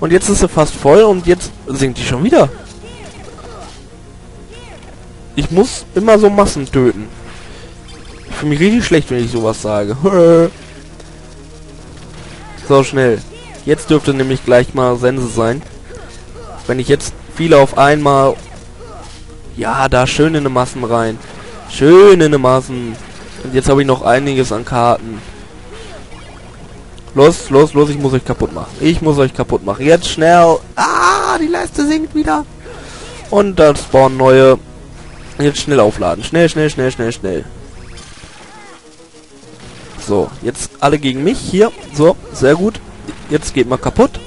Und jetzt ist sie fast voll und jetzt sinkt die schon wieder. Ich muss immer so Massen töten. Ich fühle mich richtig schlecht, wenn ich sowas sage. so, schnell. Jetzt dürfte nämlich gleich mal Sense sein. Wenn ich jetzt viele auf einmal... Ja, da schön in die Massen rein. Schön in die Massen. Und jetzt habe ich noch einiges an Karten. Los, los, los, ich muss euch kaputt machen. Ich muss euch kaputt machen. Jetzt schnell. Ah, die Leiste sinkt wieder. Und dann spawnen neue. Jetzt schnell aufladen. Schnell, schnell, schnell, schnell, schnell. So, jetzt alle gegen mich. Hier. So, sehr gut. Jetzt geht mal kaputt.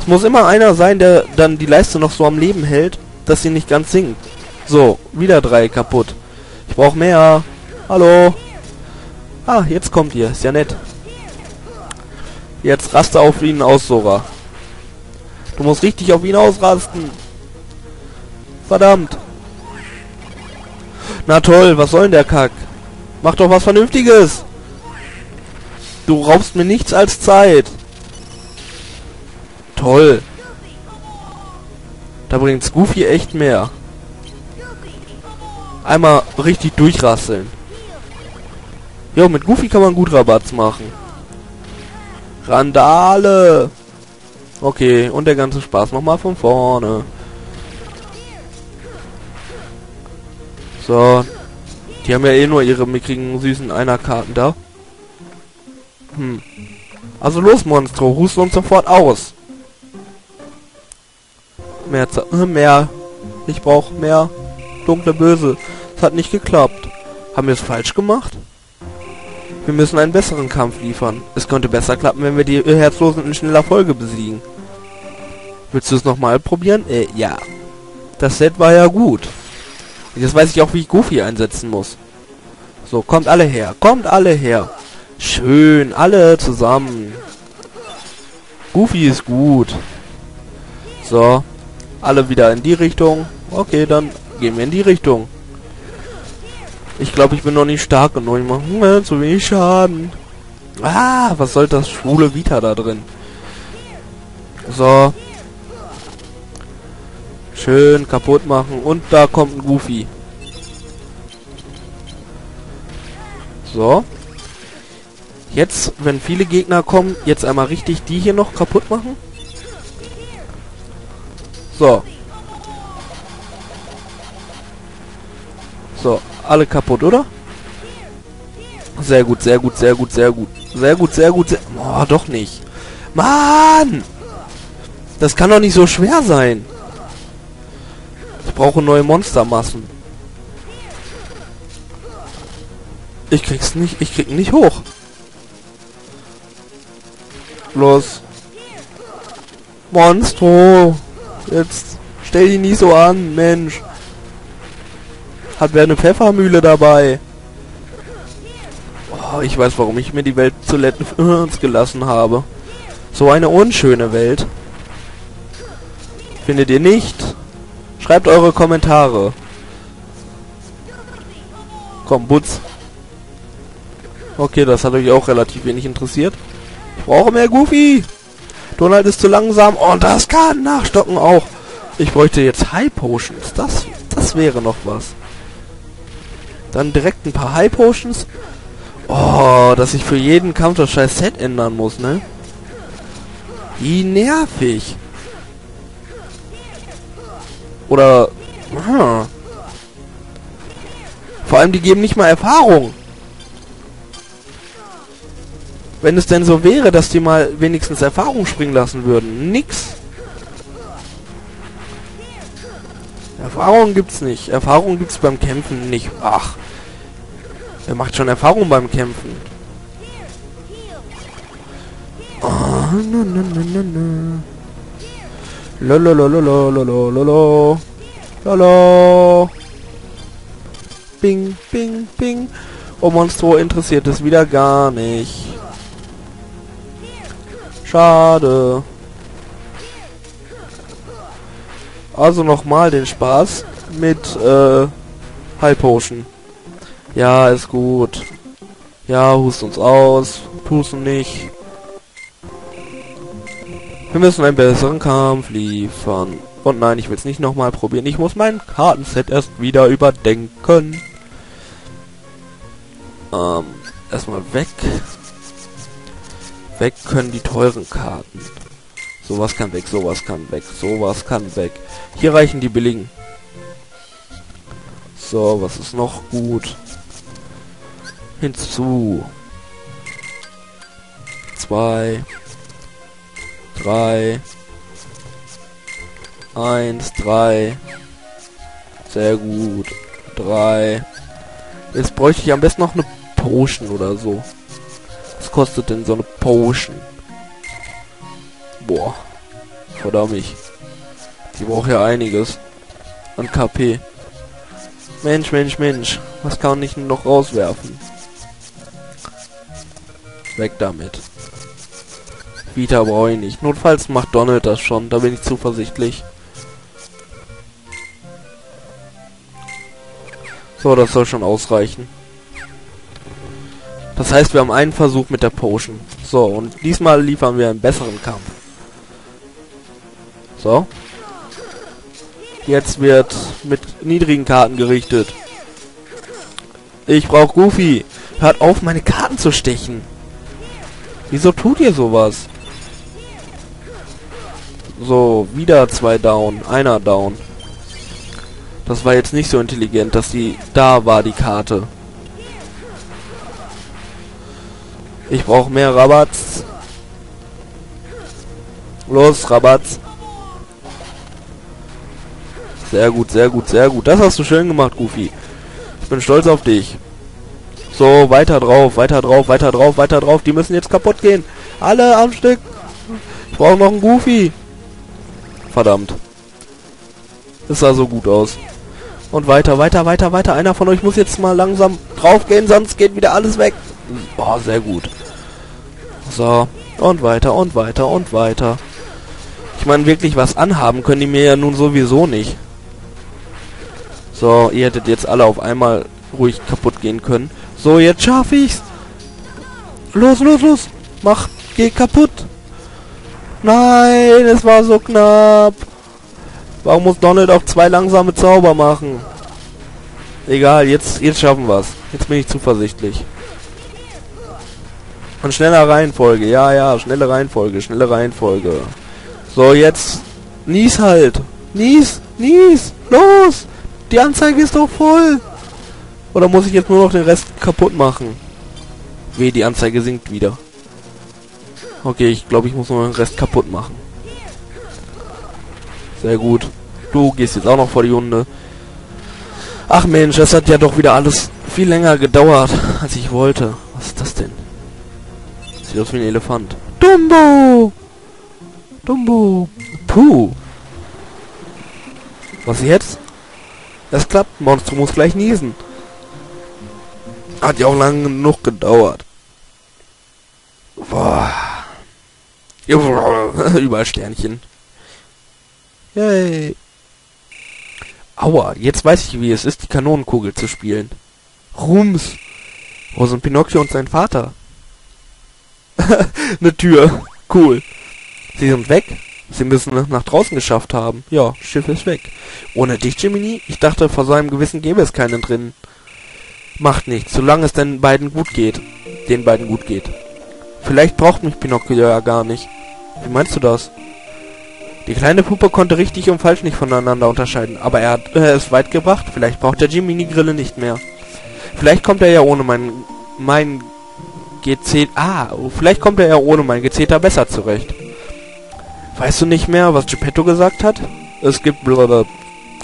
Es muss immer einer sein, der dann die Leiste noch so am Leben hält, dass sie nicht ganz sinkt. So, wieder drei kaputt. Ich brauche mehr. Hallo. Ah, jetzt kommt ihr. Ist ja nett. Jetzt raste auf ihn aus, Sora. Du musst richtig auf ihn ausrasten. Verdammt. Na toll, was soll denn der Kack? Mach doch was Vernünftiges. Du raubst mir nichts als Zeit. Toll. Da bringt's Goofy echt mehr. Einmal richtig durchrasseln. Jo, mit Goofy kann man gut Rabatz machen. Randale! Okay, und der ganze Spaß nochmal von vorne. So. Die haben ja eh nur ihre mickrigen, süßen Einer-Karten da. Hm. Also los, Monstro, rust uns sofort aus. Mehr, Z äh, mehr. Ich brauche mehr. Dunkle Böse. Es hat nicht geklappt. Haben wir es falsch gemacht? Wir müssen einen besseren Kampf liefern. Es könnte besser klappen, wenn wir die Herzlosen in schneller Folge besiegen. Willst du es nochmal probieren? Äh, ja. Das Set war ja gut. Jetzt weiß ich auch, wie ich Goofy einsetzen muss. So, kommt alle her. Kommt alle her. Schön, alle zusammen. Goofy ist gut. So, alle wieder in die Richtung. Okay, dann gehen wir in die Richtung. Ich glaube, ich bin noch nicht stark genug. Ich mache zu wenig Schaden. Ah, was soll das schwule Vita da drin? So. Schön kaputt machen. Und da kommt ein Goofy. So. Jetzt, wenn viele Gegner kommen, jetzt einmal richtig die hier noch kaputt machen. So. So, alle kaputt, oder? Sehr gut, sehr gut, sehr gut, sehr gut. Sehr gut, sehr gut, sehr... Oh, doch nicht. Mann! Das kann doch nicht so schwer sein. Ich brauche neue Monstermassen. Ich krieg's nicht, ich krieg nicht hoch. Los. Monstro. Jetzt stell dich nicht so an, Mensch. Hat wer eine Pfeffermühle dabei? Oh, ich weiß, warum ich mir die Welt zuletzt uns gelassen habe. So eine unschöne Welt. Findet ihr nicht? Schreibt eure Kommentare. Komm, Butz. Okay, das hat euch auch relativ wenig interessiert. Ich brauche mehr Goofy. Donald ist zu langsam. Und das kann nachstocken auch. Ich bräuchte jetzt High Potions. Das, das wäre noch was. Dann direkt ein paar High Potions. Oh, dass ich für jeden Kampf das scheiß Set ändern muss, ne? Wie nervig. Oder... Hm. Vor allem, die geben nicht mal Erfahrung. Wenn es denn so wäre, dass die mal wenigstens Erfahrung springen lassen würden. Nix. Erfahrung gibt's nicht. Erfahrung gibt's beim Kämpfen nicht. Ach. Er macht schon Erfahrung beim Kämpfen. Oh, na, na, na, na, na. Lololololololololo. Lolo. Bing, bing, bing. Oh, Monstro interessiert es wieder gar nicht. Schade. Also nochmal den Spaß mit äh, High Potion. Ja, ist gut. Ja, hust uns aus. Pusten nicht. Wir müssen einen besseren Kampf liefern. Und nein, ich will es nicht nochmal probieren. Ich muss mein Kartenset erst wieder überdenken. Ähm, erstmal weg. Weg können die teuren Karten. Sowas kann weg, sowas kann weg, sowas kann weg. Hier reichen die billigen. So, was ist noch gut? Hinzu. Zwei. Drei. Eins, drei. Sehr gut. Drei. Jetzt bräuchte ich am besten noch eine Potion oder so. Was kostet denn so eine Potion? Boah. Verdammt. Die braucht ja einiges. An KP. Mensch, Mensch, Mensch. Was kann ich noch rauswerfen? Weg damit. Vita brauche ich nicht. Notfalls macht Donald das schon. Da bin ich zuversichtlich. So, das soll schon ausreichen. Das heißt, wir haben einen Versuch mit der Potion. So, und diesmal liefern wir einen besseren Kampf. So. Jetzt wird mit niedrigen Karten gerichtet. Ich brauche Goofy. Hört auf, meine Karten zu stechen. Wieso tut ihr sowas? So, wieder zwei down. Einer down. Das war jetzt nicht so intelligent, dass die da war, die Karte. Ich brauche mehr Rabatz. Los, Rabatz. Sehr gut, sehr gut, sehr gut. Das hast du schön gemacht, Goofy. Ich bin stolz auf dich. So, weiter drauf, weiter drauf, weiter drauf, weiter drauf. Die müssen jetzt kaputt gehen. Alle am Stück. Ich brauche noch einen Goofy. Verdammt. Das sah so gut aus. Und weiter, weiter, weiter, weiter. Einer von euch muss jetzt mal langsam draufgehen, sonst geht wieder alles weg. Boah, sehr gut. So, und weiter, und weiter, und weiter. Ich meine, wirklich was anhaben können die mir ja nun sowieso nicht. So, ihr hättet jetzt alle auf einmal ruhig kaputt gehen können. So, jetzt schaffe ich's. Los, los, los. Mach, geh kaputt. Nein, es war so knapp. Warum muss Donald auch zwei langsame Zauber machen? Egal, jetzt, jetzt schaffen wir's. Jetzt bin ich zuversichtlich. Und schneller Reihenfolge. Ja, ja, schnelle Reihenfolge, schnelle Reihenfolge. So, jetzt. Nies halt. Nies, nies. Los. Die Anzeige ist doch voll. Oder muss ich jetzt nur noch den Rest kaputt machen? Weh, die Anzeige sinkt wieder. Okay, ich glaube, ich muss nur den Rest kaputt machen. Sehr gut. Du gehst jetzt auch noch vor die Hunde. Ach Mensch, das hat ja doch wieder alles viel länger gedauert, als ich wollte. Was ist das denn? Sieht aus wie ein Elefant. Dumbo! Dumbo! Puh! Was jetzt? Es klappt, Monster muss gleich niesen. Hat ja auch lange genug gedauert. Boah. Überall Sternchen. Yay. Aua, jetzt weiß ich, wie es ist, die Kanonenkugel zu spielen. Rums. Wo sind Pinocchio und sein Vater? Eine Tür. Cool. Sie sind weg. Sie müssen nach draußen geschafft haben. Ja, Schiff ist weg. Ohne dich, Jiminy? Ich dachte, vor seinem Gewissen gäbe es keinen drin. Macht nichts, solange es den beiden gut geht. Den beiden gut geht. Vielleicht braucht mich Pinocchio ja gar nicht. Wie meinst du das? Die kleine Puppe konnte richtig und falsch nicht voneinander unterscheiden, aber er hat äh, es weit gebracht. Vielleicht braucht der Jiminy Grille nicht mehr. Vielleicht kommt er ja ohne mein mein GC ah, vielleicht kommt er ja ohne mein Gezeter besser zurecht. Weißt du nicht mehr, was Geppetto gesagt hat? Es gibt blablabla.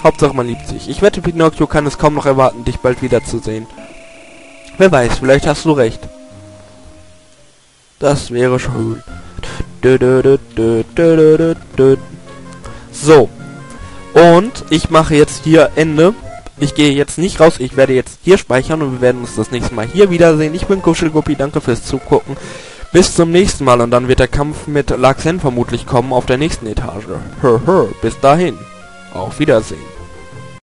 Hauptsache man liebt sich. Ich wette, Pinocchio kann es kaum noch erwarten, dich bald wiederzusehen. Wer weiß, vielleicht hast du recht. Das wäre schön. So. Und ich mache jetzt hier Ende. Ich gehe jetzt nicht raus, ich werde jetzt hier speichern und wir werden uns das nächste Mal hier wiedersehen. Ich bin Kuschelguppi, danke fürs Zugucken. Bis zum nächsten Mal und dann wird der Kampf mit Laxen vermutlich kommen auf der nächsten Etage. Bis dahin. Auf Wiedersehen.